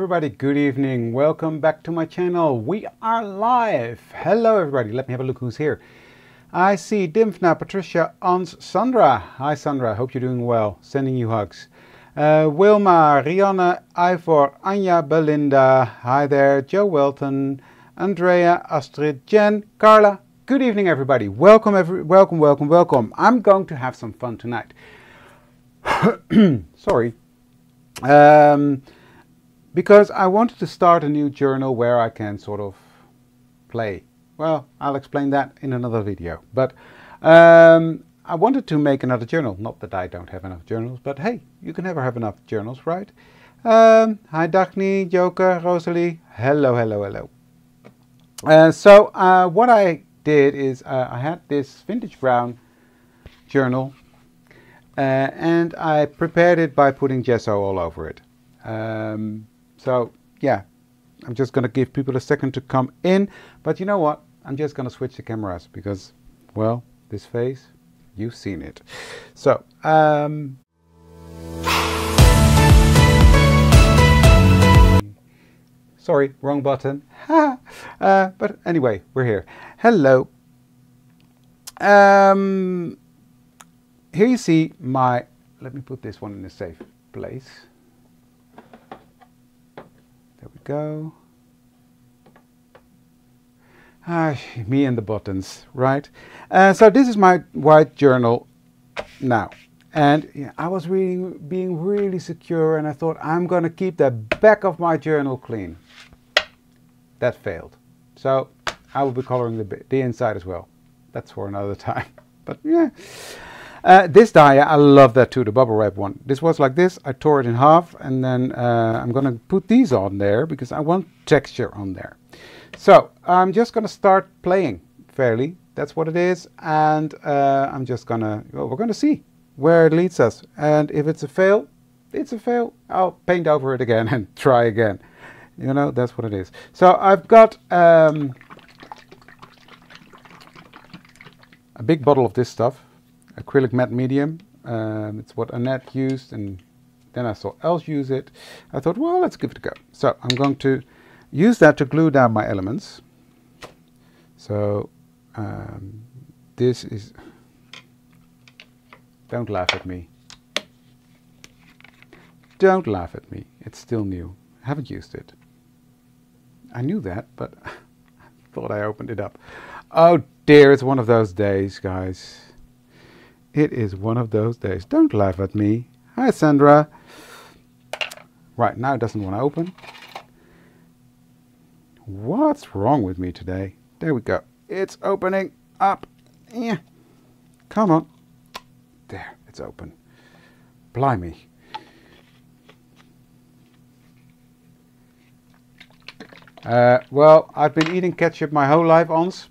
everybody, good evening. Welcome back to my channel. We are live. Hello everybody, let me have a look who's here. I see Dimfna, Patricia, Ans, Sandra. Hi Sandra, hope you're doing well. Sending you hugs. Uh, Wilma, Rihanna, Ivor, Anya, Belinda. Hi there. Joe Welton, Andrea, Astrid, Jen, Carla. Good evening everybody. Welcome, every, welcome, welcome, welcome. I'm going to have some fun tonight. Sorry. Um, because I wanted to start a new journal where I can sort of play. Well, I'll explain that in another video. But um, I wanted to make another journal. Not that I don't have enough journals, but hey, you can never have enough journals, right? Um, hi, Daphne, Joker, Rosalie. Hello, hello, hello. Uh, so uh, what I did is uh, I had this vintage brown journal uh, and I prepared it by putting gesso all over it. Um, so yeah, I'm just going to give people a second to come in. But you know what? I'm just going to switch the cameras because, well, this face, you've seen it. So, um, sorry, wrong button. uh, but anyway, we're here. Hello. Um, here you see my, let me put this one in a safe place. There we go. Ah, me and the buttons, right? Uh, so this is my white journal now. And yeah, I was reading, being really secure and I thought I'm going to keep the back of my journal clean. That failed. So I will be coloring the, the inside as well. That's for another time. But yeah. Uh, this die, I love that too, the bubble wrap one. This was like this, I tore it in half and then uh, I'm to put these on there because I want texture on there. So I'm just to start playing fairly, that's what it is, and uh, I'm just to, well, we're to see where it leads us. And if it's a fail, it's a fail. I'll paint over it again and try again. You know, that's what it is. So I've got um, a big bottle of this stuff acrylic matte medium. Um, it's what Annette used and then I saw Els use it. I thought, well, let's give it a go. So I'm going to use that to glue down my elements. So um, this is, don't laugh at me. Don't laugh at me. It's still new. I haven't used it. I knew that, but thought I opened it up. Oh dear, it's one of those days, guys. It is one of those days. Don't laugh at me. Hi, Sandra. Right, now it doesn't want to open. What's wrong with me today? There we go. It's opening up. Yeah. Come on. There, it's open. Blimey. Uh, well, I've been eating ketchup my whole life, Ans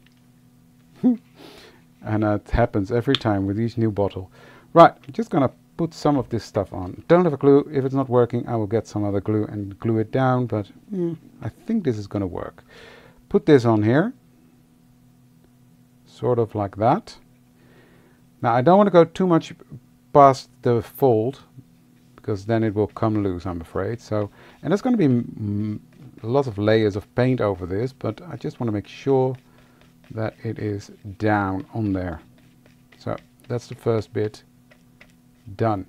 and it happens every time with each new bottle. Right, I'm just gonna put some of this stuff on. Don't have a clue, if it's not working I will get some other glue and glue it down, but mm, I think this is gonna work. Put this on here, sort of like that. Now I don't want to go too much past the fold, because then it will come loose I'm afraid. So, and there's going to be lots of layers of paint over this, but I just want to make sure that it is down on there. So that's the first bit done.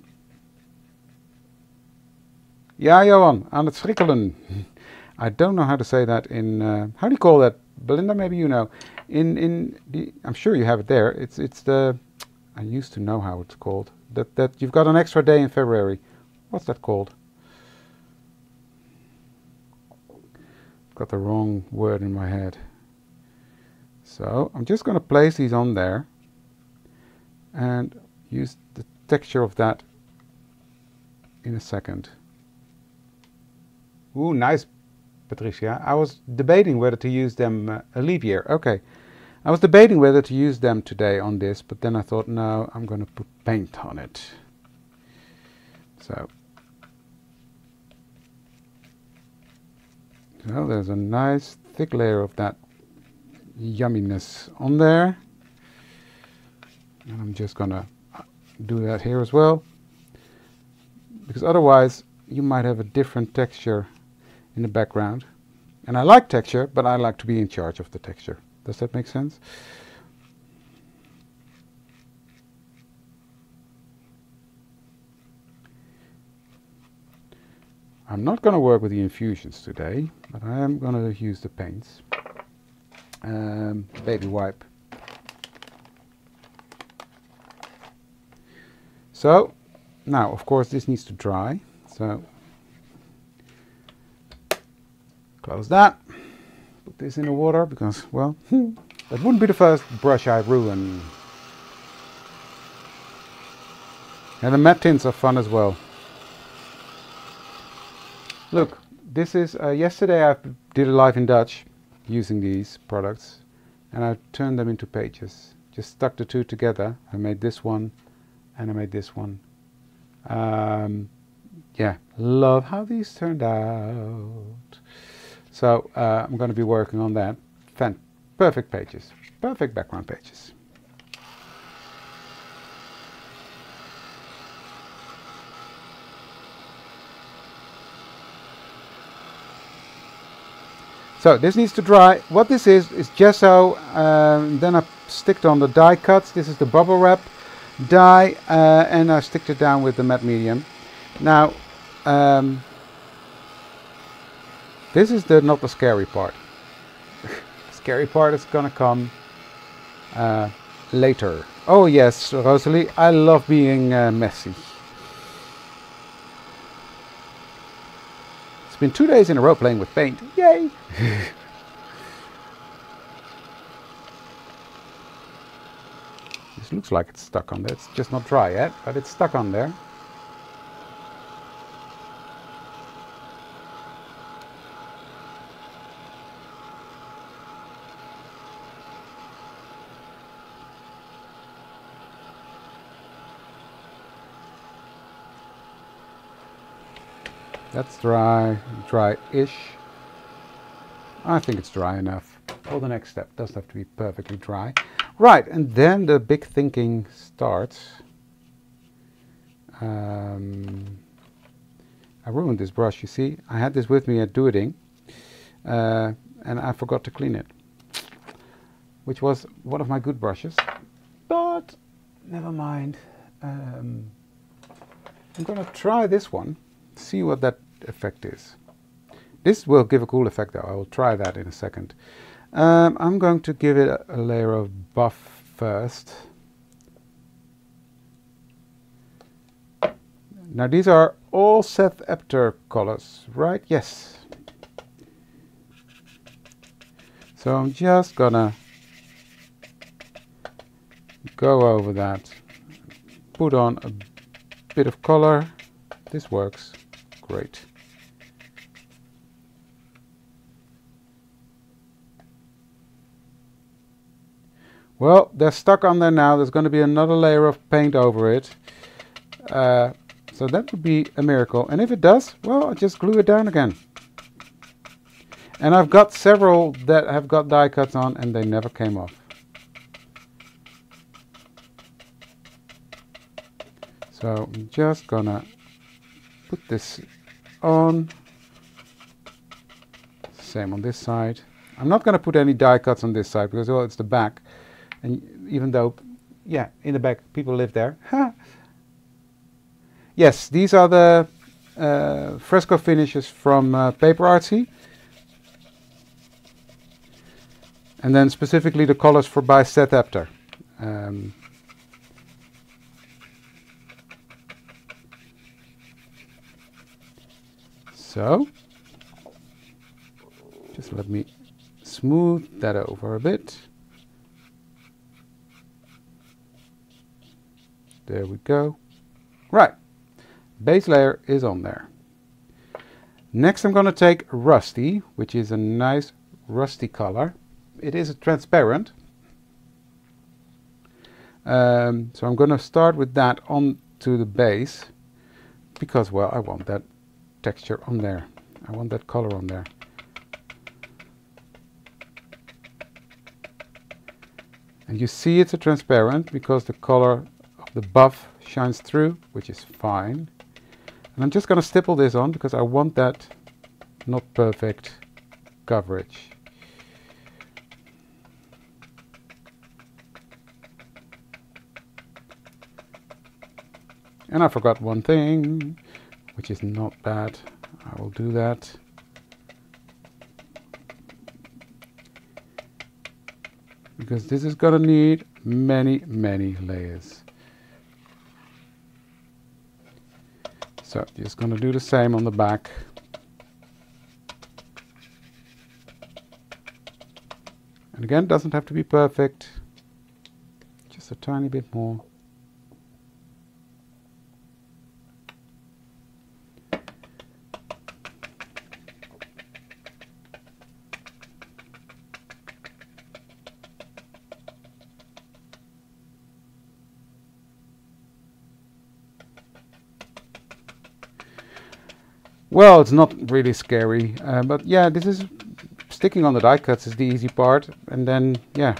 Ja, Johan, aan het schrikkelen. I don't know how to say that in, uh, how do you call that? Belinda, maybe you know. In, in the, I'm sure you have it there. It's, it's the, I used to know how it's called. That, that you've got an extra day in February. What's that called? Got the wrong word in my head. So I'm just going to place these on there and use the texture of that in a second. Ooh, nice, Patricia. I was debating whether to use them uh, a leap year. Okay. I was debating whether to use them today on this, but then I thought, no, I'm going to put paint on it. So, so there's a nice thick layer of that yumminess on there. And I'm just gonna uh, do that here as well. Because otherwise you might have a different texture in the background. And I like texture, but I like to be in charge of the texture. Does that make sense? I'm not going to work with the infusions today, but I am going to use the paints. Um, baby wipe. So, now of course this needs to dry, so close that, put this in the water because, well, that wouldn't be the first brush I ruin. And the matte tints are fun as well. Look, this is, uh, yesterday I did a live in Dutch using these products and I turned them into pages. Just stuck the two together. I made this one and I made this one. Um, yeah, love how these turned out. So uh, I'm going to be working on that. Fan perfect pages, perfect background pages. So this needs to dry. What this is, is gesso. Um, then I stick on the die cuts. This is the bubble wrap die uh, and I stick it down with the matte medium. Now, um, this is the not the scary part. the scary part is gonna come uh, later. Oh yes, Rosalie, I love being uh, messy. Been two days in a row playing with paint. Yay! this looks like it's stuck on there. It's just not dry yet, but it's stuck on there. That's dry, dry-ish. I think it's dry enough. For the next step, doesn't have to be perfectly dry. Right, and then the big thinking starts. Um, I ruined this brush, you see. I had this with me at Dooding, uh, and I forgot to clean it. Which was one of my good brushes. But, never mind. Um, I'm going to try this one see what that effect is. This will give a cool effect though, I will try that in a second. Um, I'm going to give it a, a layer of buff first. Now these are all Seth Apter colors, right? Yes. So I'm just gonna go over that, put on a bit of color. This works. Great. Well, they're stuck on there now. There's going to be another layer of paint over it. Uh, so that would be a miracle. And if it does, well, I'll just glue it down again. And I've got several that have got die cuts on and they never came off. So I'm just gonna put this on. Same on this side. I'm not going to put any die cuts on this side because well, it's the back. And even though, yeah, in the back people live there. yes, these are the uh, fresco finishes from uh, Paper Artsy. And then specifically the colors for by Seth Apter. Um, So, just let me smooth that over a bit. There we go. Right, base layer is on there. Next I'm going to take Rusty, which is a nice rusty color. It is a transparent. Um, so I'm going to start with that onto the base because, well, I want that texture on there. I want that color on there. And you see it's a transparent because the color the buff shines through, which is fine. And I'm just going to stipple this on because I want that not perfect coverage. And I forgot one thing, which is not bad. I will do that. Because this is going to need many, many layers. So just going to do the same on the back. And again, doesn't have to be perfect. Just a tiny bit more. Well, it's not really scary, uh, but yeah, this is sticking on the die cuts is the easy part, and then yeah,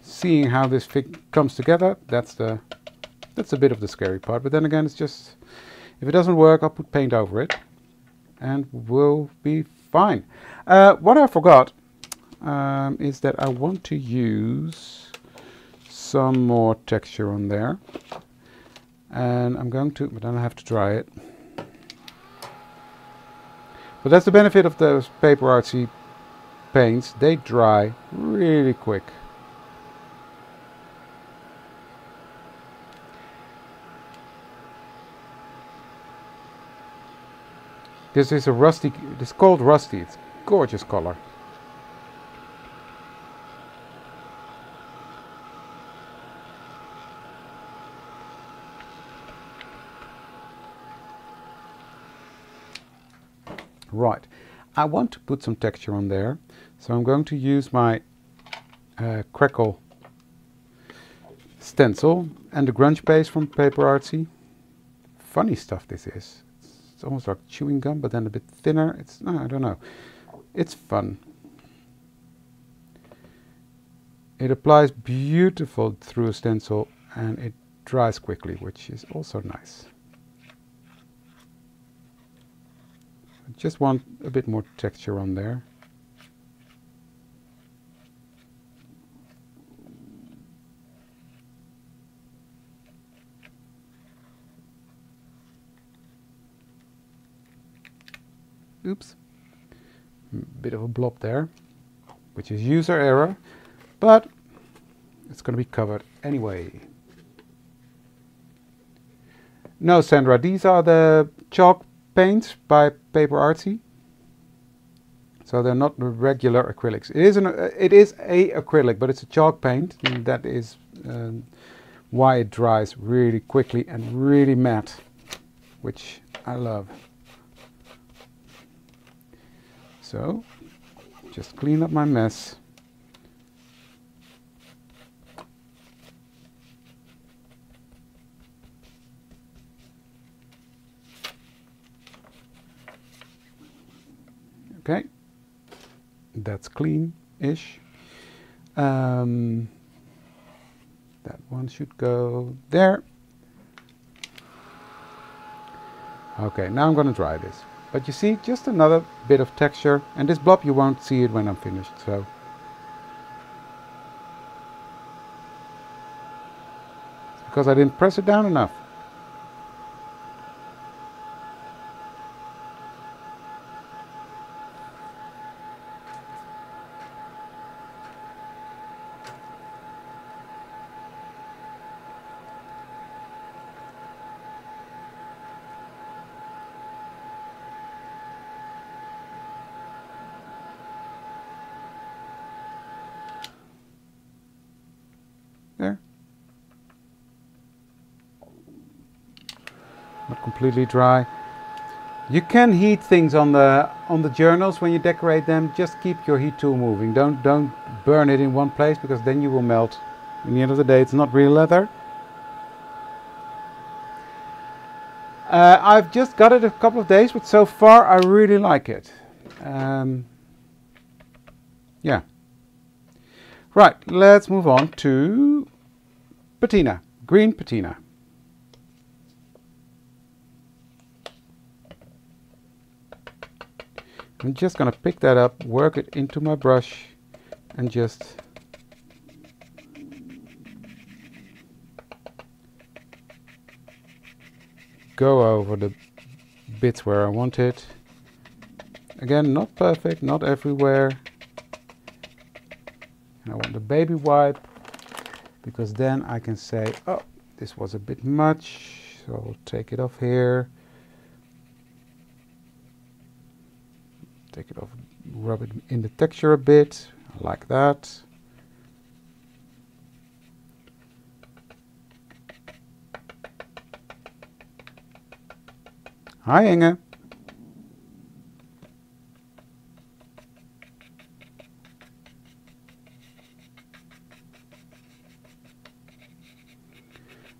seeing how this thing comes together, that's the that's a bit of the scary part. But then again, it's just if it doesn't work, I'll put paint over it, and we'll be fine. Uh, what I forgot um, is that I want to use some more texture on there, and I'm going to, but then I have to dry it. But that's the benefit of those paper artsy paints. They dry really quick. This is a rusty, it's called rusty. It's gorgeous color. Right, I want to put some texture on there, so I'm going to use my uh, Crackle stencil and the grunge paste from Paper Artsy. Funny stuff this is. It's almost like chewing gum, but then a bit thinner. It's, no, I don't know. It's fun. It applies beautiful through a stencil and it dries quickly, which is also nice. Just want a bit more texture on there. Oops. Mm, bit of a blob there, which is user error, but it's going to be covered anyway. No, Sandra, these are the chalk paints by Paper Artsy. So they're not regular acrylics. It is an uh, it is a acrylic, but it's a chalk paint, that is um, why it dries really quickly and really matte, which I love. So just clean up my mess. Okay, that's clean-ish. Um, that one should go there. Okay, now I'm going to dry this. But you see, just another bit of texture. And this blob, you won't see it when I'm finished, so... because I didn't press it down enough. Completely dry. You can heat things on the on the journals when you decorate them. Just keep your heat tool moving. Don't don't burn it in one place because then you will melt. In the end of the day, it's not real leather. Uh, I've just got it a couple of days, but so far I really like it. Um, yeah. Right, let's move on to patina, green patina. I'm just going to pick that up, work it into my brush and just go over the bits where I want it. Again, not perfect, not everywhere. And I want the baby wipe because then I can say, oh, this was a bit much, so I'll take it off here. Take it off, rub it in the texture a bit, like that. Hi Inge.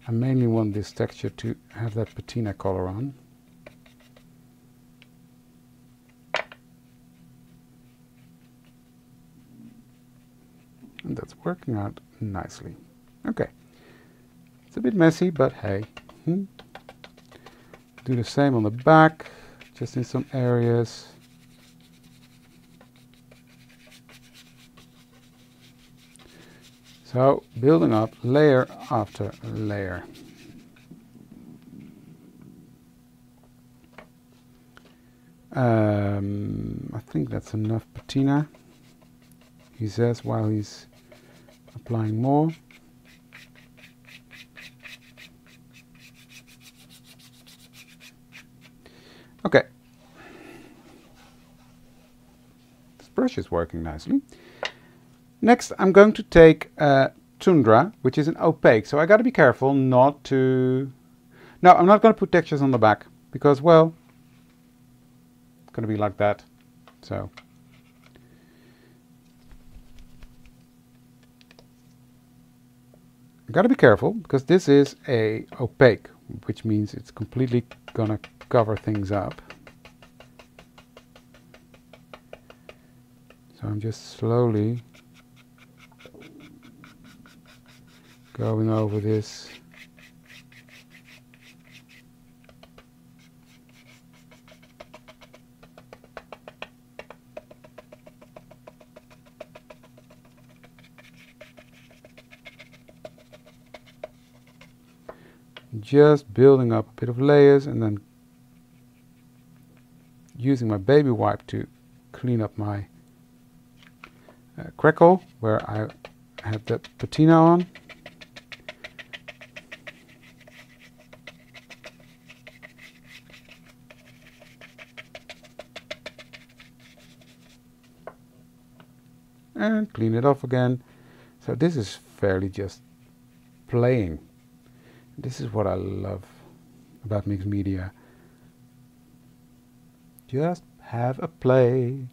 I mainly want this texture to have that patina color on. That's working out nicely. Okay. It's a bit messy, but hey. Hmm. Do the same on the back, just in some areas. So building up layer after layer. Um, I think that's enough patina, he says while he's applying more. Okay. This brush is working nicely. Next, I'm going to take uh, Tundra, which is an opaque. So I got to be careful not to... No, I'm not going to put textures on the back because, well, it's going to be like that. So... I got to be careful because this is a opaque, which means it's completely to cover things up. So I'm just slowly going over this just building up a bit of layers and then using my baby wipe to clean up my uh, crackle where I have that patina on. and clean it off again. So this is fairly just playing. This is what I love about mixed media. Just have a play.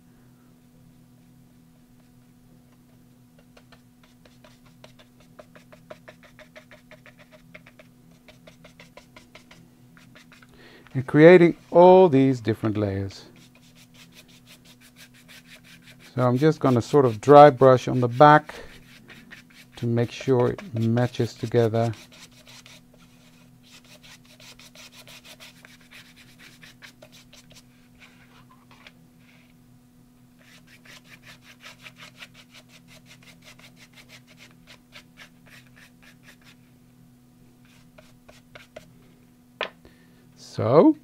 And creating all these different layers. So I'm just going to sort of dry brush on the back to make sure it matches together. So,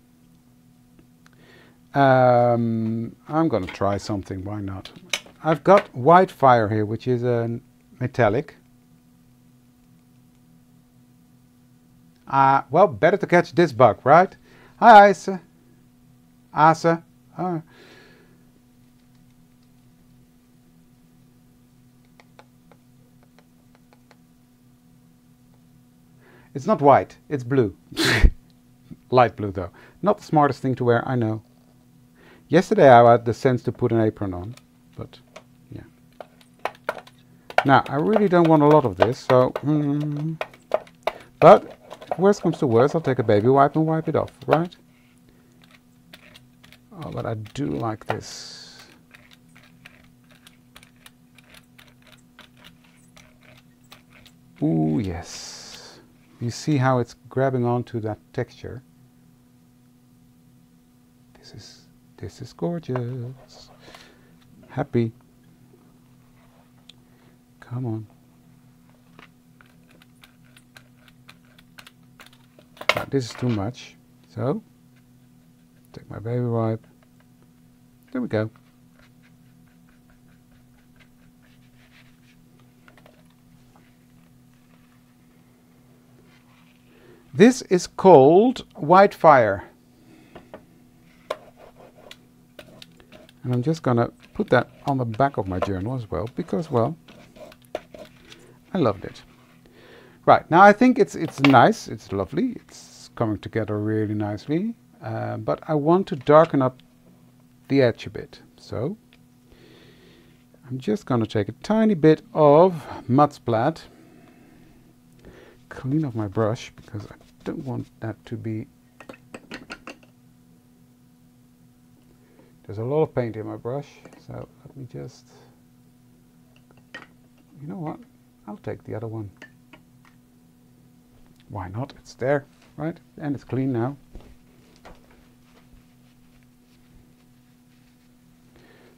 um, I'm going to try something, why not? I've got white fire here, which is a metallic. Uh, well, better to catch this bug, right? Hi, Asa. Asa. Uh. It's not white, it's blue. Light blue though. Not the smartest thing to wear, I know. Yesterday I had the sense to put an apron on, but yeah. Now, I really don't want a lot of this, so... Mm, but, worst comes to worst, I'll take a baby wipe and wipe it off, right? Oh, but I do like this. Ooh, yes. You see how it's grabbing onto that texture? This is gorgeous. Happy. Come on. this is too much. So, take my baby wipe. There we go. This is called White Fire. And I'm just going to put that on the back of my journal as well, because, well, I loved it. Right, now I think it's, it's nice, it's lovely, it's coming together really nicely, uh, but I want to darken up the edge a bit. So, I'm just going to take a tiny bit of Mudsplat, clean off my brush, because I don't want that to be there's a lot of paint in my brush so let me just you know what? I'll take the other one. Why not? It's there right? And it's clean now.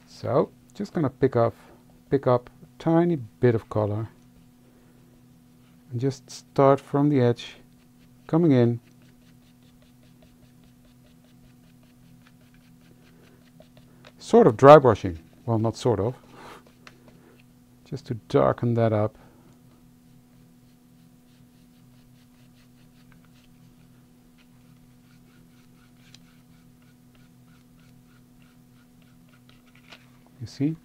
So just gonna pick up pick up a tiny bit of color and just start from the edge coming in. Sort of dry brushing. Well, not sort of. Just to darken that up. You see?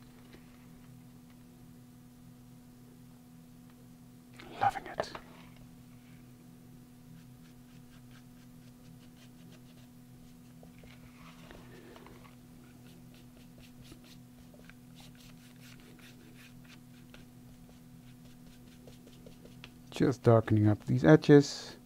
Just darkening up these edges.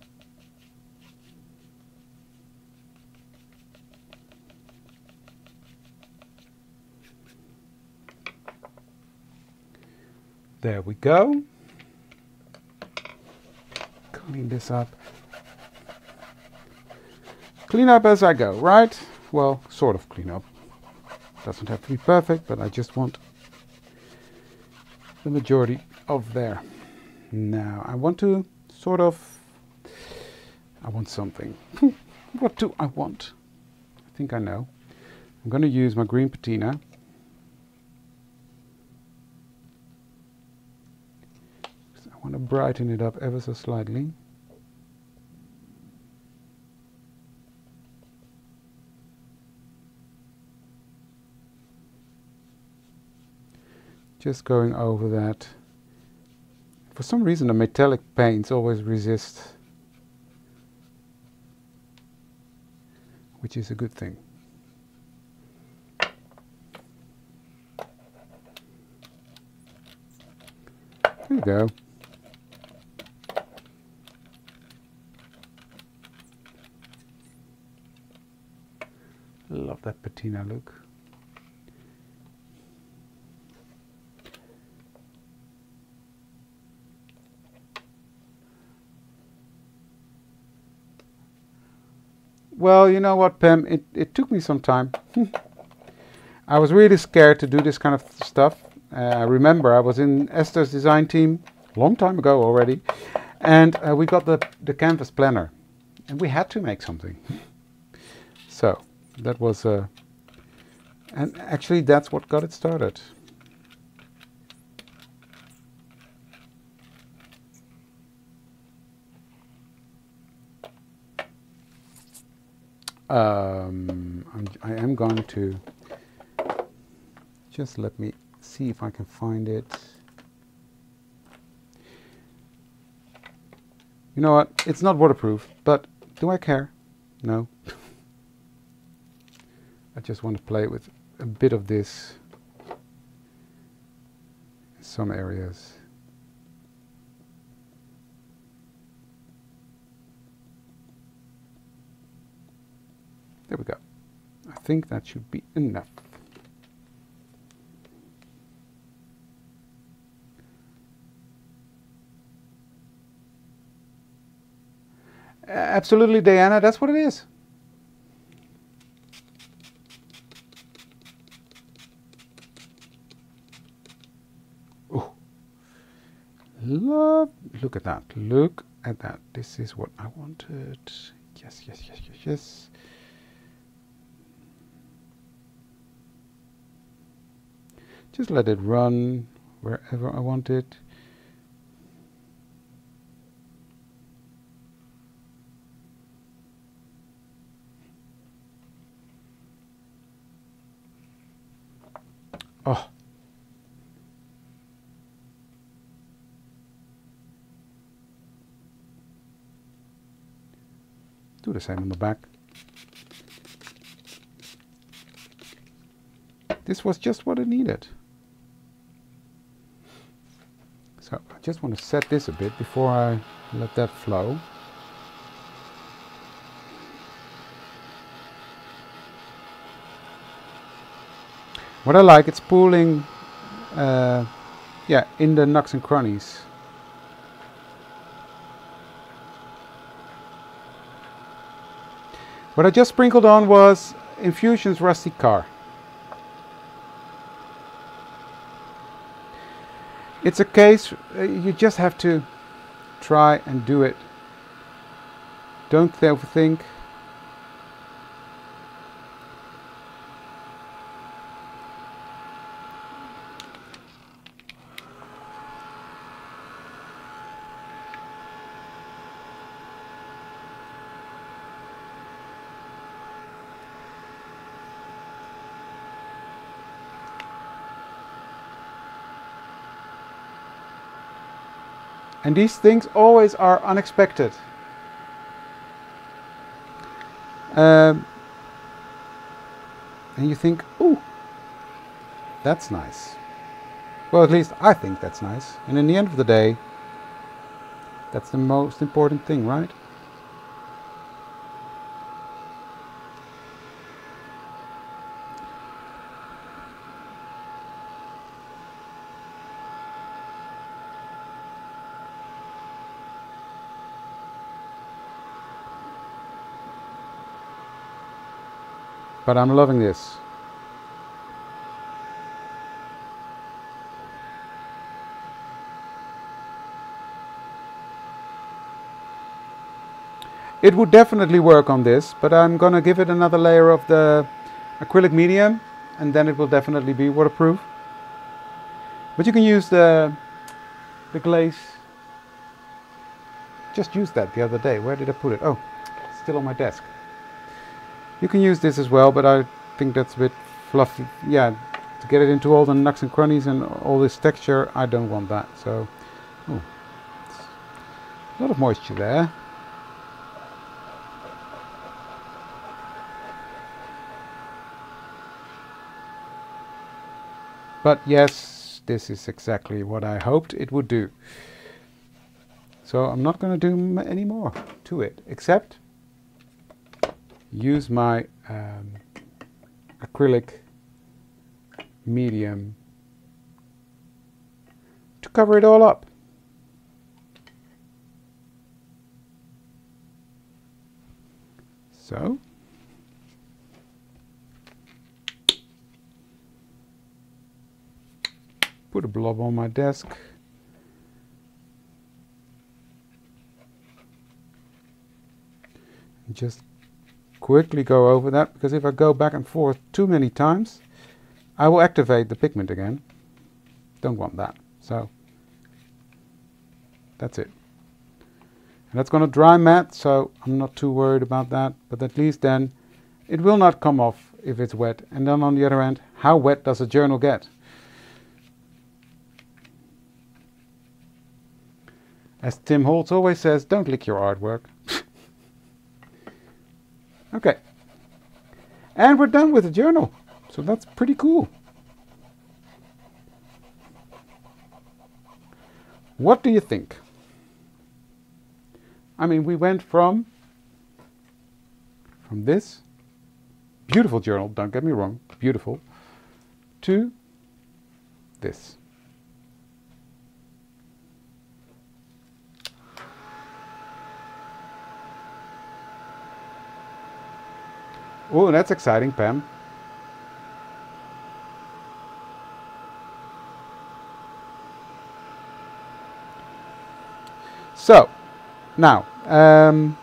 There we go. Clean this up. Clean up as I go right? Well sort of clean up. Doesn't have to be perfect but I just want the majority of there now I want to sort of, I want something. what do I want? I think I know. I'm going to use my green patina. I want to brighten it up ever so slightly. Just going over that for some reason the metallic paints always resist, which is a good thing. There you go. Love that patina look. Well, you know what, Pam? It, it took me some time. I was really scared to do this kind of stuff. Uh, I remember I was in Esther's design team a long time ago already, and uh, we got the, the canvas planner, and we had to make something. so that was, uh, and actually that's what got it started. Um, I'm, I am going to just let me see if I can find it. You know what? It's not waterproof, but do I care? No. I just want to play with a bit of this in some areas. There we go. I think that should be enough. Absolutely, Diana, that's what it is. Oh, love, look at that, look at that. This is what I wanted. Yes, yes, yes, yes, yes. Just let it run wherever I want it. Oh. Do the same on the back. This was just what it needed. So I just want to set this a bit before I let that flow. What I like, it's pooling, uh, yeah, in the nooks and crannies. What I just sprinkled on was Infusion's Rusty Car. It's a case, uh, you just have to try and do it. Don't overthink. And these things always are unexpected. Um, and you think, ooh, that's nice. Well, at least I think that's nice. And in the end of the day, that's the most important thing, right? But I'm loving this. It would definitely work on this, but I'm going to give it another layer of the acrylic medium and then it will definitely be waterproof. But you can use the, the glaze. Just used that the other day. Where did I put it? Oh, still on my desk. You can use this as well, but I think that's a bit fluffy. Yeah, to get it into all the nooks and crannies and all this texture, I don't want that. So, ooh, a lot of moisture there. But yes, this is exactly what I hoped it would do. So I'm not going to do any more to it, except use my um, acrylic medium to cover it all up. So, put a blob on my desk. just quickly go over that because if I go back and forth too many times I will activate the pigment again. Don't want that. So that's it. And that's going to dry matte so I'm not too worried about that. But at least then it will not come off if it's wet. And then on the other end how wet does a journal get? As Tim Holtz always says don't lick your artwork Okay. And we're done with the journal. So that's pretty cool. What do you think? I mean, we went from from this beautiful journal, don't get me wrong, beautiful, to this. Oh, that's exciting, Pam. So, now, um,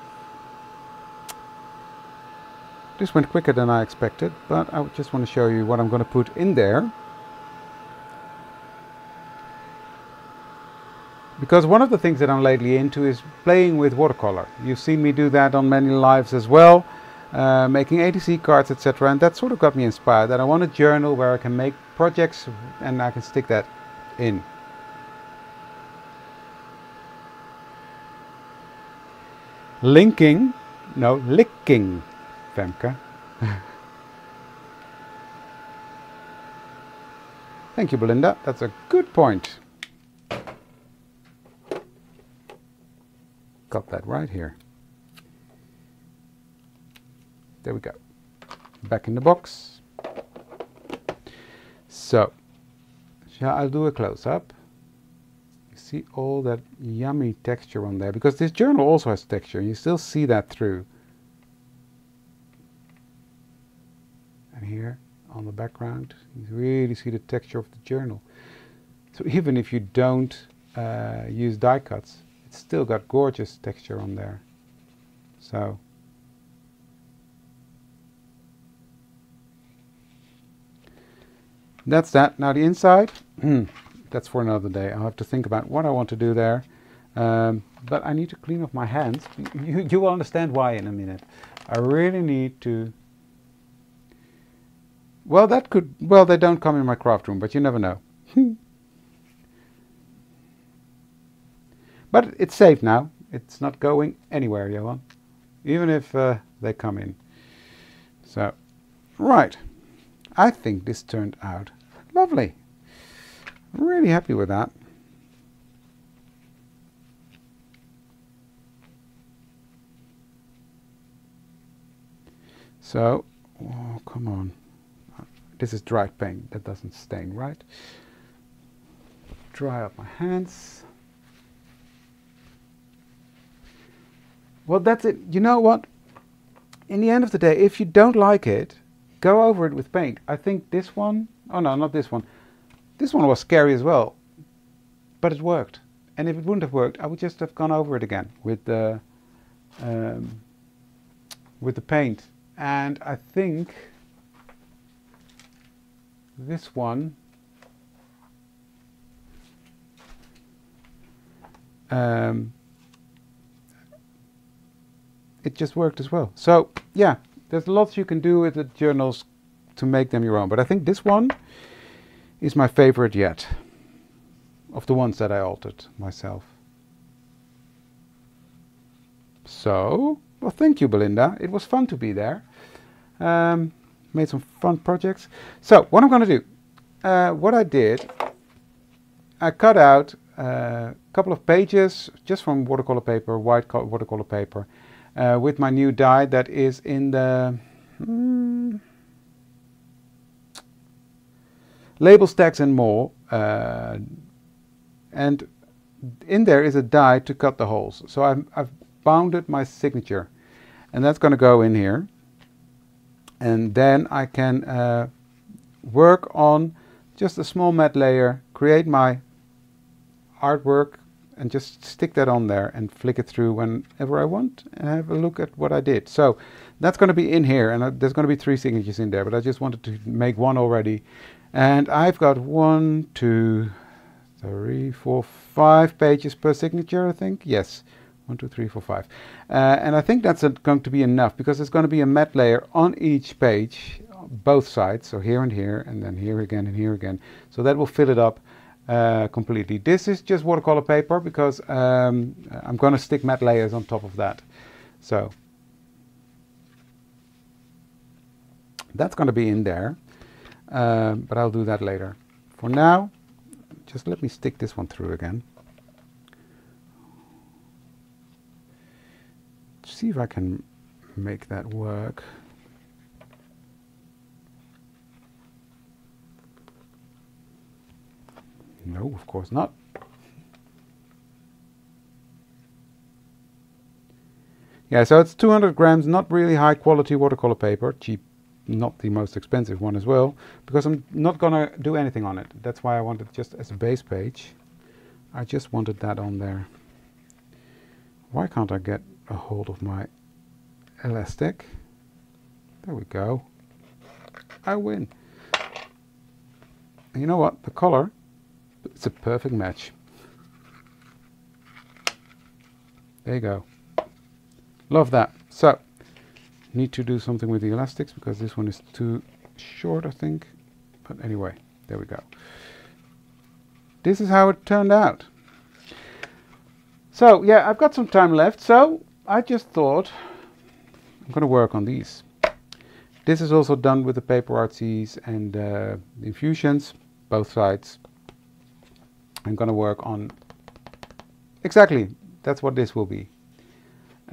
this went quicker than I expected, but I just want to show you what I'm going to put in there. Because one of the things that I'm lately into is playing with watercolor. You've seen me do that on many lives as well, uh, making ATC cards, etc. And that sort of got me inspired that I want a journal where I can make projects and I can stick that in. Linking, no, licking, Femke. Thank you, Belinda. That's a good point. Got that right here. There we go. Back in the box. So, shall I do a close-up? You see all that yummy texture on there, because this journal also has texture. You still see that through. And here on the background, you really see the texture of the journal. So even if you don't uh, use die cuts, it's still got gorgeous texture on there. So that's that. Now the inside, that's for another day. I'll have to think about what I want to do there. Um, but I need to clean off my hands. You, you will understand why in a minute. I really need to... Well, that could... Well, they don't come in my craft room, but you never know. but it's safe now. It's not going anywhere, Johan. Even if uh, they come in. So, right. I think this turned out lovely. Really happy with that. So, oh, come on. This is dry paint, that doesn't stain, right? Dry up my hands. Well, that's it. You know what? In the end of the day, if you don't like it, go over it with paint. I think this one, oh no, not this one. This one was scary as well, but it worked. And if it wouldn't have worked, I would just have gone over it again with the um, with the paint. And I think this one um, it just worked as well. So yeah, there's lots you can do with the journals to make them your own. But I think this one is my favorite yet of the ones that I altered myself. So, well, thank you, Belinda. It was fun to be there. Um, made some fun projects. So, what I'm going to do, uh, what I did, I cut out uh, a couple of pages just from watercolor paper, white watercolor paper, uh, with my new die that is in the hmm, label stacks and more uh, and in there is a die to cut the holes so I've, I've bounded my signature and that's going to go in here and then I can uh, work on just a small matte layer create my artwork and just stick that on there and flick it through whenever I want and have a look at what I did. So that's going to be in here and uh, there's going to be three signatures in there but I just wanted to make one already and I've got one, two, three, four, five pages per signature I think. Yes, one, two, three, four, five. Uh, and I think that's going to be enough because there's going to be a matte layer on each page both sides, so here and here, and then here again and here again. So that will fill it up uh, completely. This is just watercolor paper because um, I'm going to stick matte layers on top of that. So that's going to be in there, uh, but I'll do that later. For now, just let me stick this one through again. See if I can make that work. No, of course not. Yeah, so it's 200 grams, not really high quality watercolor paper, cheap, not the most expensive one as well, because I'm not gonna do anything on it. That's why I wanted just as a base page. I just wanted that on there. Why can't I get a hold of my elastic? There we go. I win. And you know what? The color, it's a perfect match. There you go. Love that. So, need to do something with the elastics because this one is too short, I think. But anyway, there we go. This is how it turned out. So, yeah, I've got some time left, so I just thought I'm going to work on these. This is also done with the paper artsies and uh, infusions, both sides. I'm going to work on exactly that's what this will be.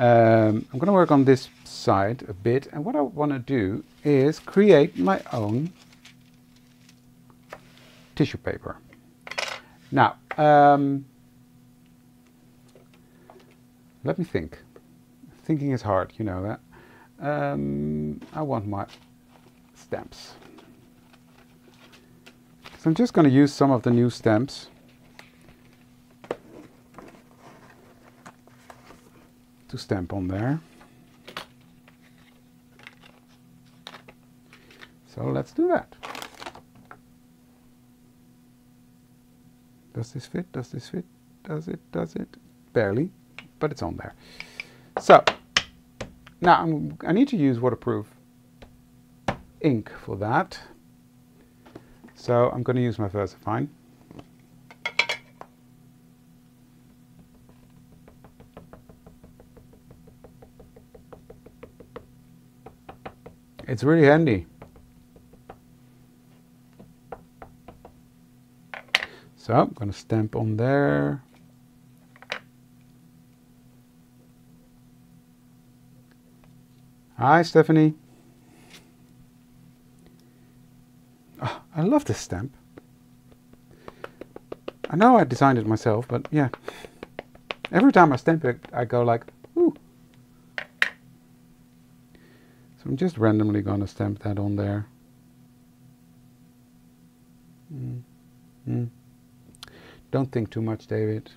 Um, I'm going to work on this side a bit and what I want to do is create my own tissue paper. Now, um, let me think. Thinking is hard, you know that. Um, I want my stamps. So I'm just going to use some of the new stamps. To stamp on there. So let's do that. Does this fit? Does this fit? Does it? Does it? Barely, but it's on there. So now I'm, I need to use waterproof ink for that. So I'm going to use my VersaFine. It's really handy. So I'm going to stamp on there. Hi, Stephanie. Oh, I love this stamp. I know I designed it myself, but yeah. Every time I stamp it, I go like, ooh. So I'm just randomly going to stamp that on there. Mm. Mm. Don't think too much, David.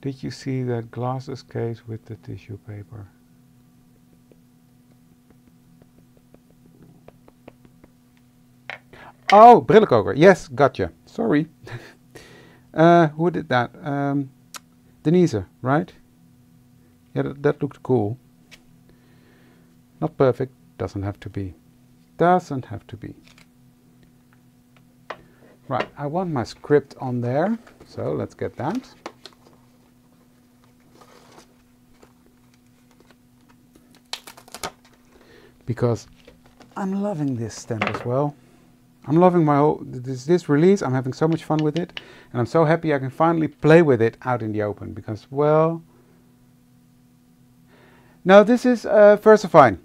Did you see that glasses case with the tissue paper? Oh, Brillekoker. Yes, gotcha. Sorry. uh, who did that? Um, Denise, right? Yeah, that, that looked cool. Not perfect. Doesn't have to be. Doesn't have to be. Right, I want my script on there. So let's get that. Because I'm loving this stamp as well. I'm loving my this, this release. I'm having so much fun with it. And I'm so happy I can finally play with it out in the open. Because, well... Now this is uh, VersaFine.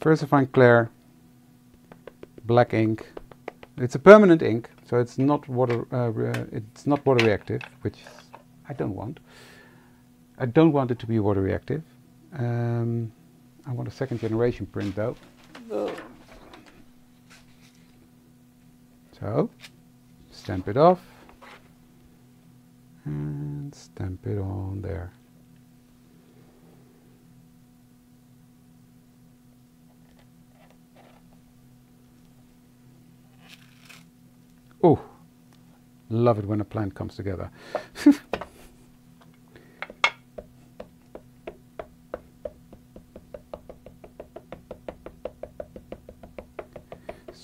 VersaFine Clair. Black ink. It's a permanent ink. So it's not water, uh, it's not water reactive, which I don't want. I don't want it to be water reactive. Um, I want a second generation print though. So, stamp it off and stamp it on there. Oh, love it when a plant comes together.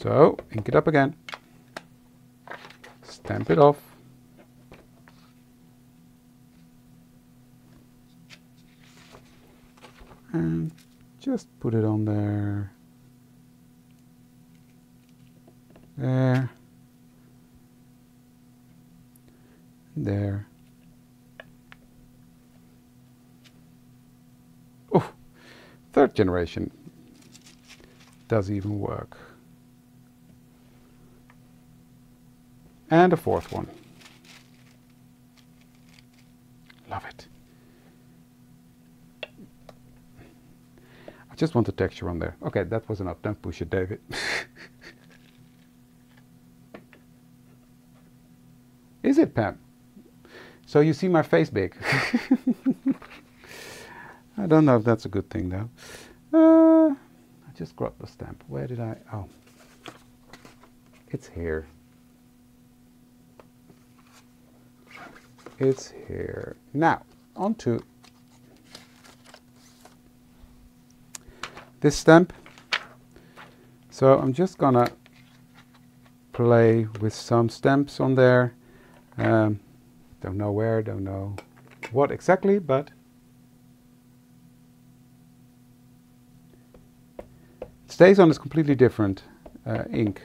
So, ink it up again. Stamp it off. And just put it on there. There. There. Oh, third generation does even work. and a fourth one. Love it. I just want the texture on there. Okay, that was enough. Don't push it, David. Is it, Pam? So you see my face big. I don't know if that's a good thing, though. Uh, I just grabbed the stamp. Where did I? Oh, it's here. It's here. Now, onto this stamp. So I'm just gonna play with some stamps on there. Um, don't know where, don't know what exactly, but stays on is completely different uh, ink.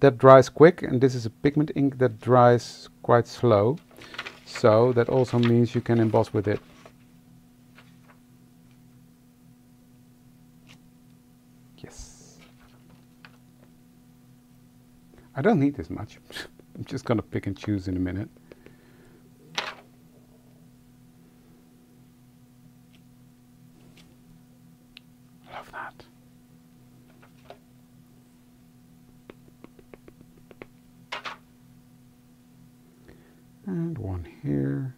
That dries quick and this is a pigment ink that dries quite slow. So that also means you can emboss with it. Yes. I don't need this much. I'm just going to pick and choose in a minute. Love that. And one here.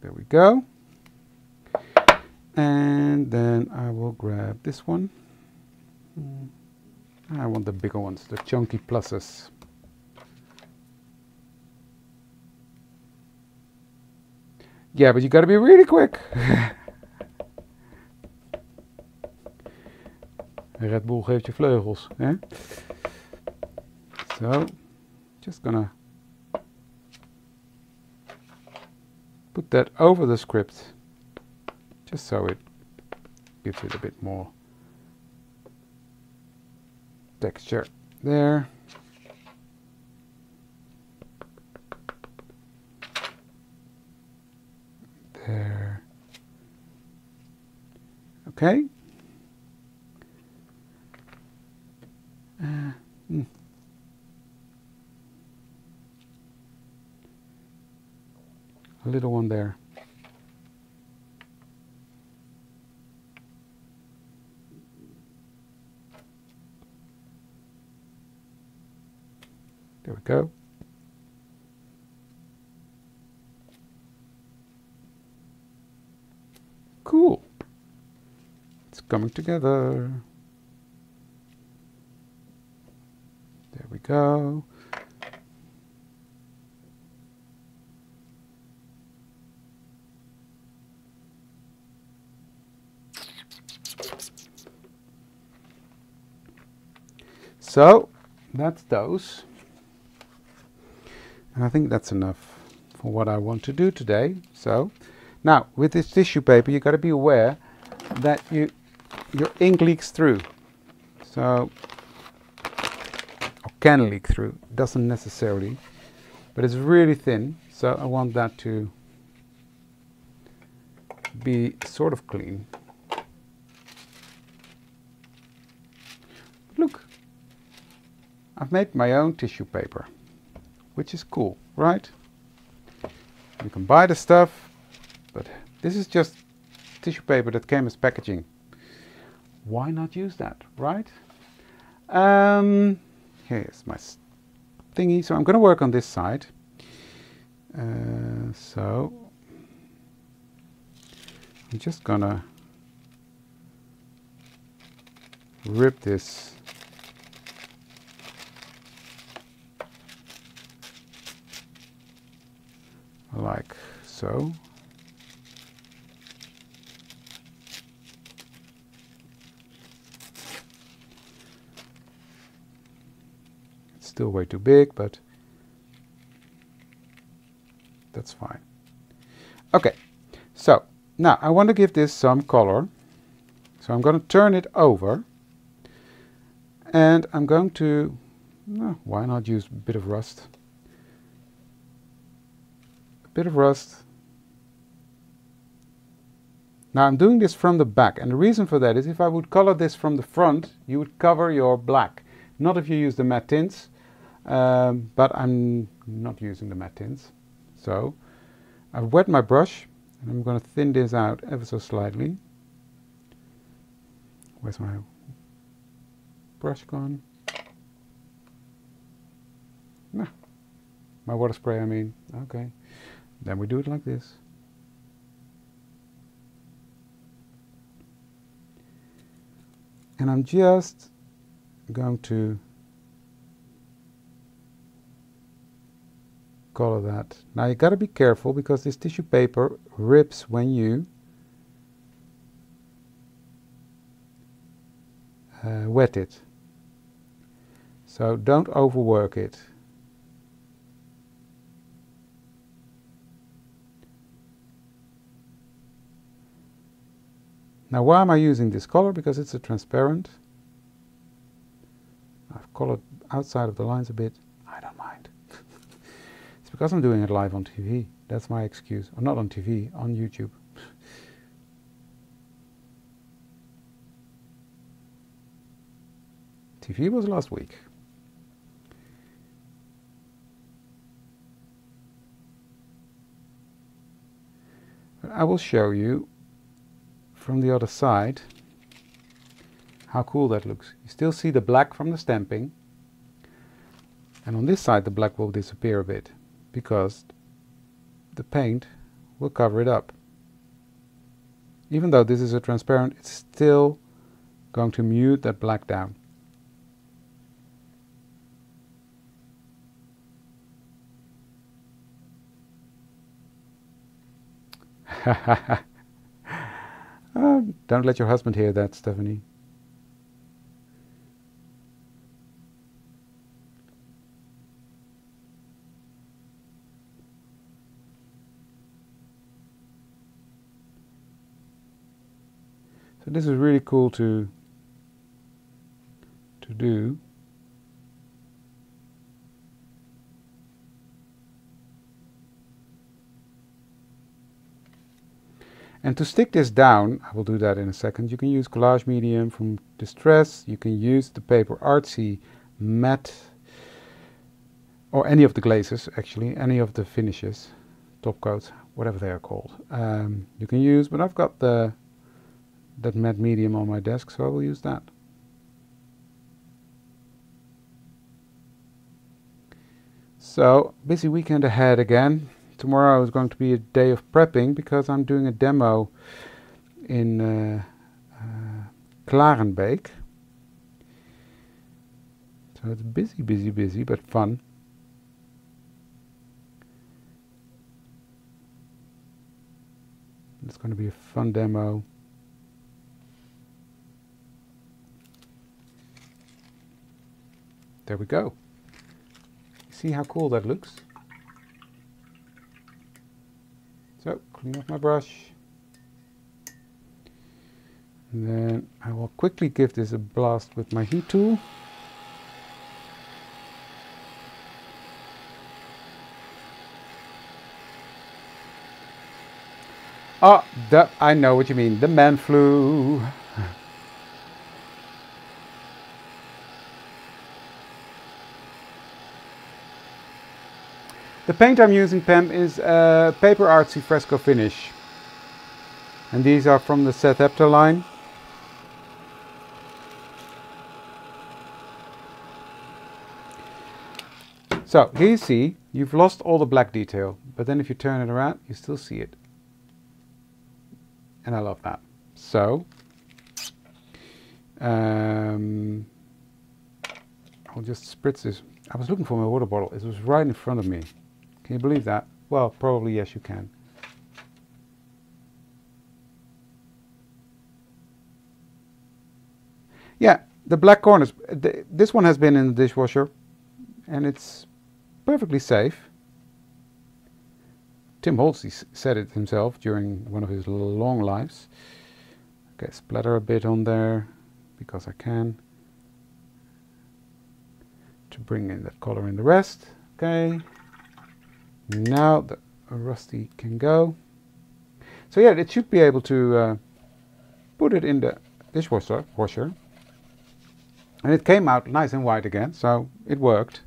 There we go. And then I will grab this one. Mm. I want the bigger ones, the chunky pluses. Yeah, but you gotta be really quick. Red Bull geeft je vleugels. So, just gonna put that over the script, just so it gives it a bit more texture there. There. Okay. Uh, mm. A little one there. There we go. Cool. It's coming together. There we go. So that's those. And I think that's enough for what I want to do today. So now with this tissue paper you've got to be aware that you your ink leaks through. So or can leak through, doesn't necessarily, but it's really thin. So I want that to be sort of clean. I've made my own tissue paper which is cool, right? You can buy the stuff, but this is just tissue paper that came as packaging. Why not use that, right? Um, here's my thingy. So I'm going to work on this side. Uh, so I'm just gonna rip this like so. It's still way too big, but that's fine. Okay, so now I want to give this some color. So I'm going to turn it over and I'm going to, well, why not use a bit of rust? Bit of rust. Now I'm doing this from the back and the reason for that is if I would color this from the front you would cover your black. Not if you use the matte tints, um, but I'm not using the matte tints. So I've wet my brush And I'm going to thin this out ever so slightly. Where's my brush gone? Nah, my water spray I mean. Okay. Then we do it like this. And I'm just going to color that. Now you got to be careful because this tissue paper rips when you uh, wet it. So don't overwork it. Now why am I using this color? Because it's a transparent. I've colored outside of the lines a bit. I don't mind. it's because I'm doing it live on TV. That's my excuse. Or not on TV, on YouTube. TV was last week. I will show you from the other side how cool that looks. You still see the black from the stamping and on this side the black will disappear a bit because the paint will cover it up. Even though this is a transparent, it's still going to mute that black down. Oh, don't let your husband hear that, Stephanie. So this is really cool to to do. And to stick this down, I will do that in a second, you can use collage medium from Distress, you can use the paper Artsy matte, or any of the glazes actually, any of the finishes, top coats, whatever they are called. Um, you can use, but I've got the that matte medium on my desk, so I will use that. So, busy weekend ahead again tomorrow is going to be a day of prepping because I'm doing a demo in uh, uh, Klarenbeek. So it's busy, busy, busy, but fun. It's going to be a fun demo. There we go. See how cool that looks? So clean off my brush. And then I will quickly give this a blast with my heat tool. Ah, oh, the, I know what you mean, the man flu. The paint I'm using, Pam, is a Paper Artsy Fresco Finish. And these are from the Seth Sethepta line. So, here you see, you've lost all the black detail, but then if you turn it around, you still see it. And I love that. So, um, I'll just spritz this. I was looking for my water bottle. It was right in front of me. Can you believe that? Well, probably yes, you can. Yeah, the black corners. This one has been in the dishwasher, and it's perfectly safe. Tim Holtz said it himself during one of his long lives. Okay, splatter a bit on there because I can to bring in that color in the rest. Okay. Now the rusty can go. So yeah, it should be able to uh, put it in the dishwasher washer. And it came out nice and white again, so it worked.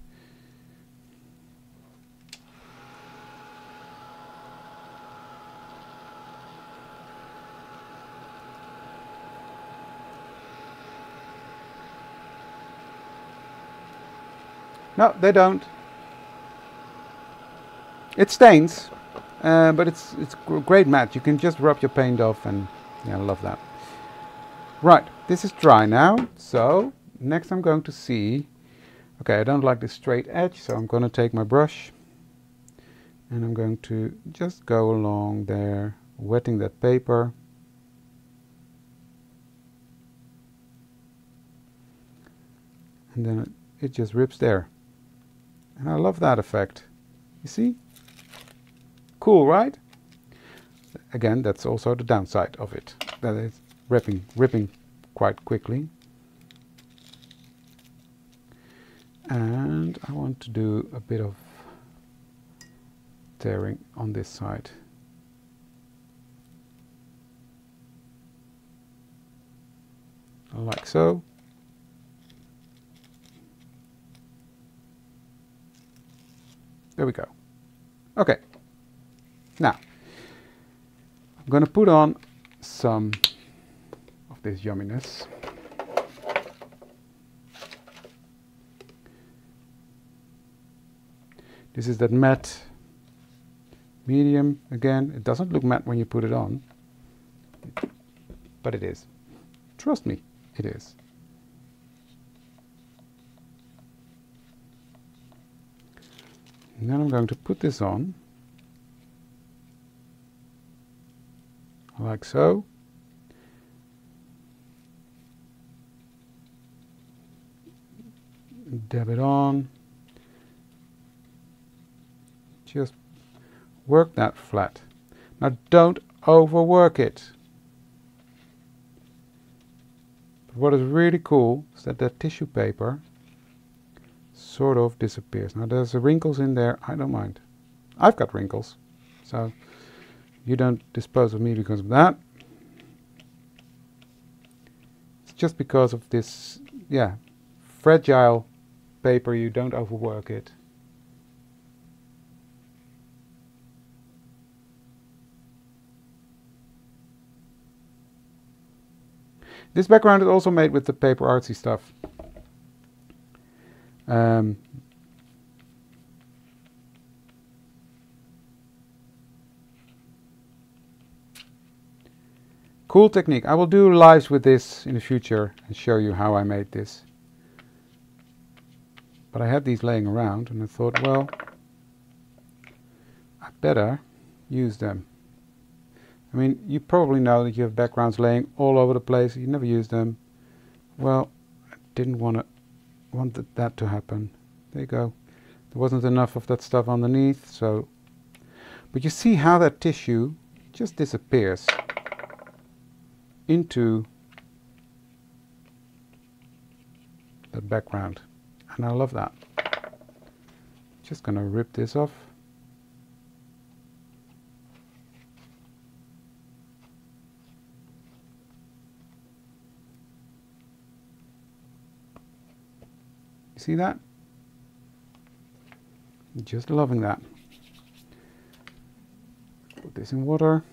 No, they don't. It stains, uh, but it's it's great matte. You can just rub your paint off and yeah, I love that. Right, this is dry now. So next I'm going to see, okay, I don't like the straight edge, so I'm going to take my brush and I'm going to just go along there, wetting that paper. And then it just rips there. And I love that effect. You see? Cool, right? Again, that's also the downside of it. That it's ripping, ripping quite quickly. And I want to do a bit of tearing on this side. Like so. There we go. Okay. Now, I'm going to put on some of this yumminess. This is that matte medium again. It doesn't look matte when you put it on, but it is. Trust me, it is. And then I'm going to put this on, like so. Dab it on. Just work that flat. Now don't overwork it. But what is really cool is that that tissue paper sort of disappears. Now there's wrinkles in there, I don't mind. I've got wrinkles, so you don't dispose of me because of that. It's just because of this, yeah, fragile paper, you don't overwork it. This background is also made with the paper artsy stuff. Um, cool technique. I will do lives with this in the future and show you how I made this. But I had these laying around and I thought, well, I better use them. I mean, you probably know that you have backgrounds laying all over the place. You never use them. Well, I didn't want to want that to happen. There you go. There wasn't enough of that stuff underneath, so. But you see how that tissue just disappears into that background, and I love that. Just gonna rip this off. you See that? Just loving that. Put this in water.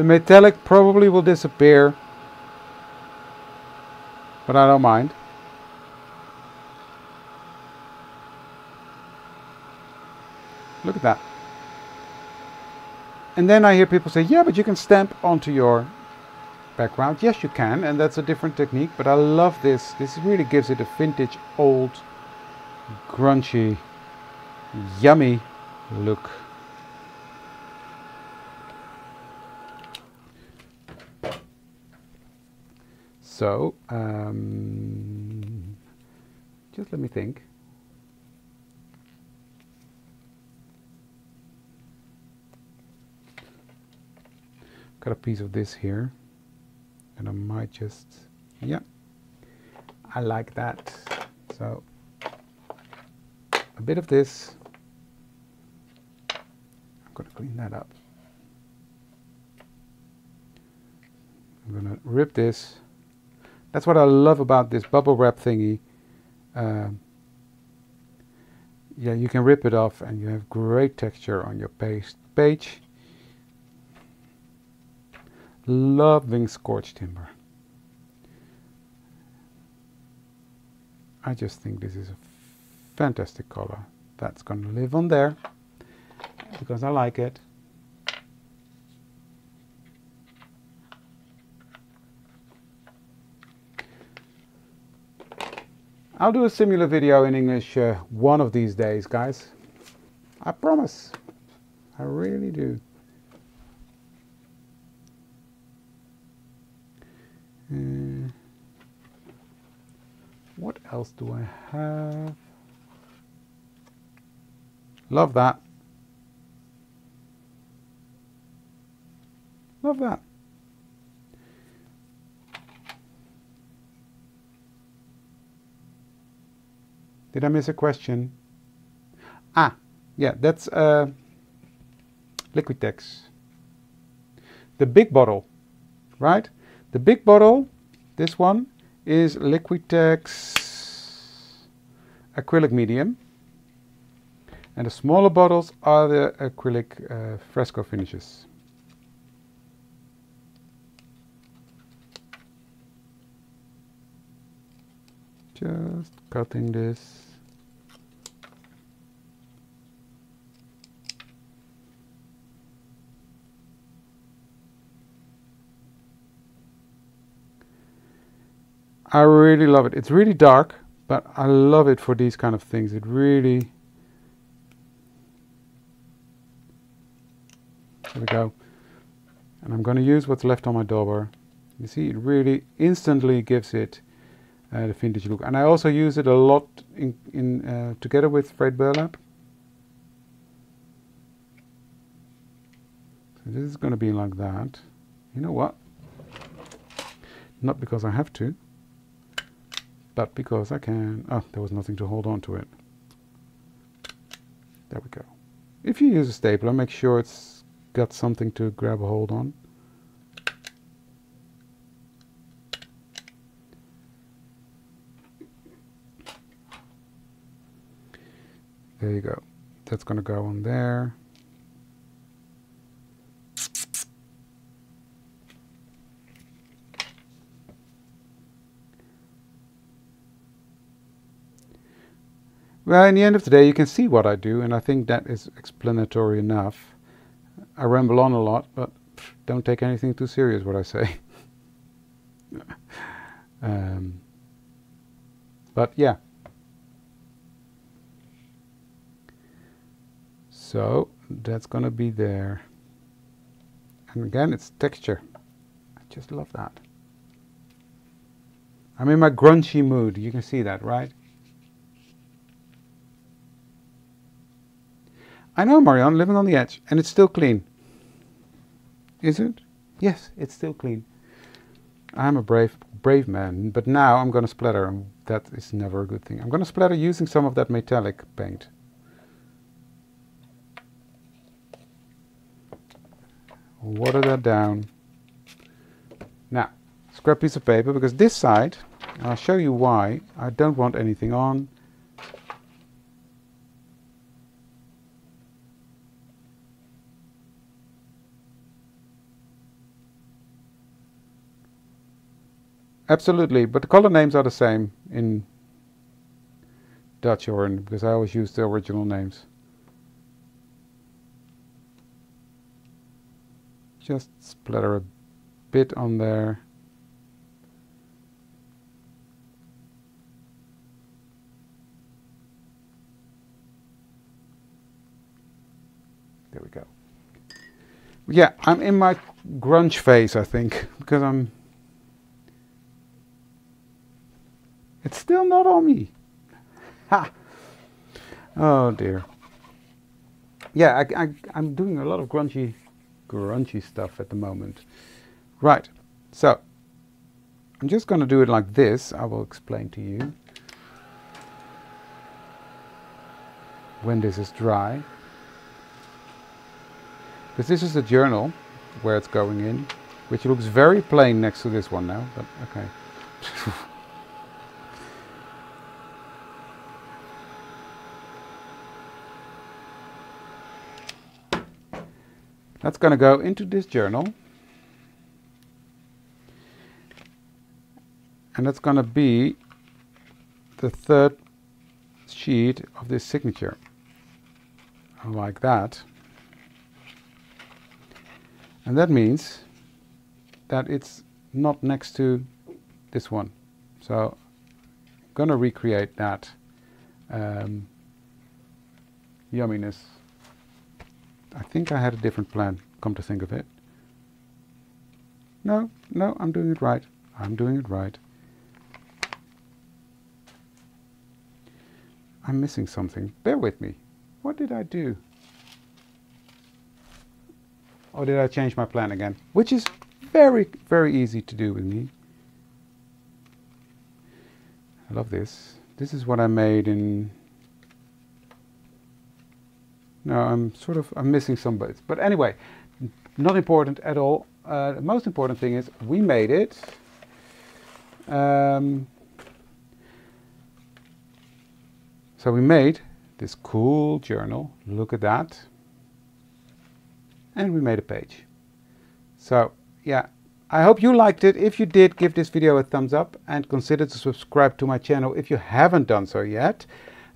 The metallic probably will disappear, but I don't mind. Look at that. And then I hear people say, yeah, but you can stamp onto your background. Yes, you can, and that's a different technique, but I love this. This really gives it a vintage, old, grungy, yummy look. So, um, just let me think. Got a piece of this here, and I might just, yeah, I like that. So, a bit of this. I'm going to clean that up. I'm going to rip this That's what I love about this bubble wrap thingy. Um, yeah, you can rip it off and you have great texture on your paste page. Loving scorched timber. I just think this is a fantastic color. That's going to live on there because I like it. I'll do a similar video in English uh, one of these days, guys. I promise. I really do. Uh, what else do I have? Love that. Love that. Did I miss a question? Ah, yeah, that's uh, Liquitex. The big bottle, right? The big bottle, this one, is Liquitex acrylic medium. And the smaller bottles are the acrylic uh, fresco finishes. Just cutting this. I really love it. It's really dark, but I love it for these kind of things. It really... There we go. And I'm going to use what's left on my dauber. You see, it really instantly gives it uh, the vintage look. And I also use it a lot in, in uh, together with frayed burlap. So this is going to be like that. You know what? Not because I have to, but because I can. Oh, there was nothing to hold on to it. There we go. If you use a stapler, make sure it's got something to grab a hold on. There you go. That's going to go on there. Well, in the end of the day, you can see what I do, and I think that is explanatory enough. I ramble on a lot, but don't take anything too serious what I say. um, but yeah, So that's going to be there. And again, it's texture. I just love that. I'm in my grungy mood. You can see that, right? I know, Marion, living on the edge. And it's still clean. Is it? Yes, it's still clean. I'm a brave, brave man. But now I'm going to splatter. And that is never a good thing. I'm going to splatter using some of that metallic paint. Water that down. Now, scrap piece of paper, because this side, I'll show you why, I don't want anything on. Absolutely, but the color names are the same in Dutch or in, because I always use the original names. Just splatter a bit on there. There we go. Yeah, I'm in my grunge phase, I think, because I'm... It's still not on me. Ha! Oh dear. Yeah, I, I, I'm doing a lot of grungy grungy stuff at the moment. Right, so I'm just going to do it like this. I will explain to you when this is dry. Because this is the journal where it's going in, which looks very plain next to this one now, but okay. That's going to go into this journal. And that's going to be the third sheet of this signature. Like that. And that means that it's not next to this one. So I'm going to recreate that um, yumminess I think I had a different plan, come to think of it. No, no, I'm doing it right. I'm doing it right. I'm missing something. Bear with me. What did I do? Or did I change my plan again? Which is very, very easy to do with me. I love this. This is what I made in no, I'm sort of I'm missing some bits. But anyway, not important at all. Uh, the most important thing is we made it. Um, so we made this cool journal. Look at that. And we made a page. So yeah, I hope you liked it. If you did, give this video a thumbs up and consider to subscribe to my channel if you haven't done so yet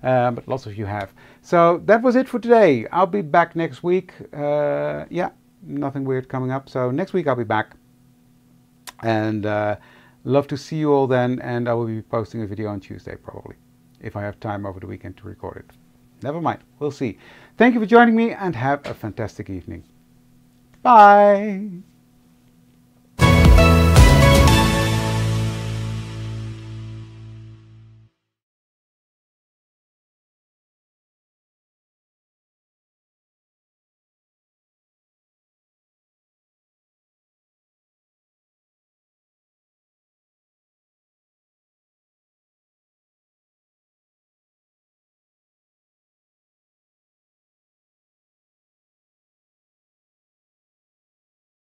uh, but lots of you have. So that was it for today. I'll be back next week. Uh, yeah, nothing weird coming up. So next week I'll be back. And uh, love to see you all then. And I will be posting a video on Tuesday probably. If I have time over the weekend to record it. Never mind. We'll see. Thank you for joining me and have a fantastic evening. Bye.